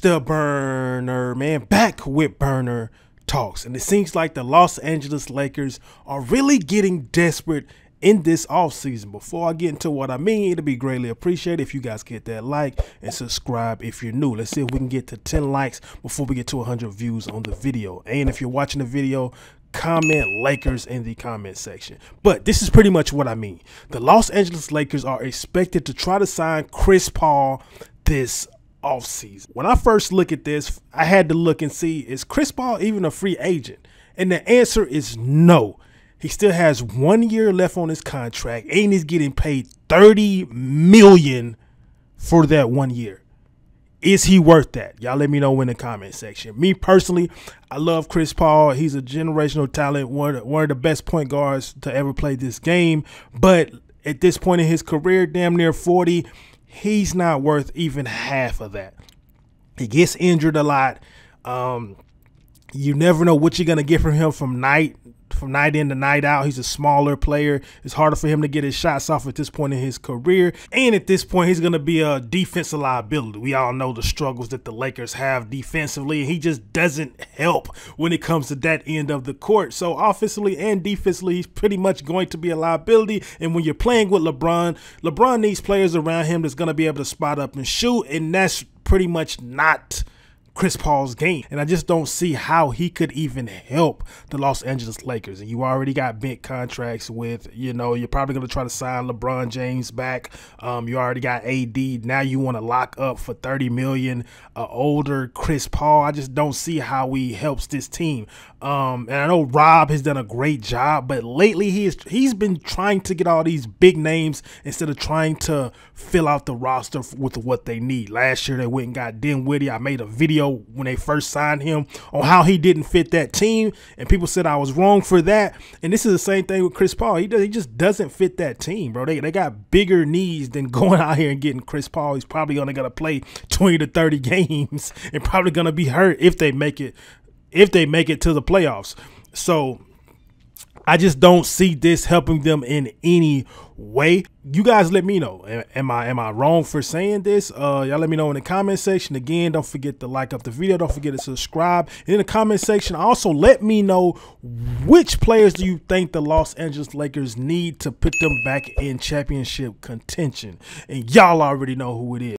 The burner, man. Back with burner talks. And it seems like the Los Angeles Lakers are really getting desperate in this offseason. Before I get into what I mean, it'd be greatly appreciated if you guys get that like and subscribe if you're new. Let's see if we can get to 10 likes before we get to 100 views on the video. And if you're watching the video, comment Lakers in the comment section. But this is pretty much what I mean. The Los Angeles Lakers are expected to try to sign Chris Paul this offseason. When I first look at this, I had to look and see is Chris Paul even a free agent? And the answer is no. He still has one year left on his contract, and he's getting paid 30 million for that one year. Is he worth that? Y'all let me know in the comment section. Me personally, I love Chris Paul. He's a generational talent, one of, one of the best point guards to ever play this game. But at this point in his career, damn near 40, he's not worth even half of that. He gets injured a lot. Um, you never know what you're gonna get from him from night from night in to night out. He's a smaller player. It's harder for him to get his shots off at this point in his career. And at this point, he's going to be a defensive liability. We all know the struggles that the Lakers have defensively. And he just doesn't help when it comes to that end of the court. So offensively and defensively, he's pretty much going to be a liability. And when you're playing with LeBron, LeBron needs players around him that's going to be able to spot up and shoot. And that's pretty much not – Chris Paul's game. And I just don't see how he could even help the Los Angeles Lakers. And you already got big contracts with, you know, you're probably going to try to sign LeBron James back. Um, you already got AD. Now you want to lock up for 30 million uh, older Chris Paul. I just don't see how he helps this team. Um, and I know Rob has done a great job, but lately he is, he's been trying to get all these big names instead of trying to fill out the roster with what they need. Last year they went and got Dinwiddie. I made a video when they first signed him on how he didn't fit that team, and people said I was wrong for that. And this is the same thing with Chris Paul. He does, he just doesn't fit that team, bro. They they got bigger needs than going out here and getting Chris Paul. He's probably only gonna play twenty to thirty games and probably gonna be hurt if they make it if they make it to the playoffs. So I just don't see this helping them in any way. You guys let me know. Am I am I wrong for saying this? Uh, y'all let me know in the comment section. Again, don't forget to like up the video. Don't forget to subscribe. And in the comment section, also let me know which players do you think the Los Angeles Lakers need to put them back in championship contention. And y'all already know who it is.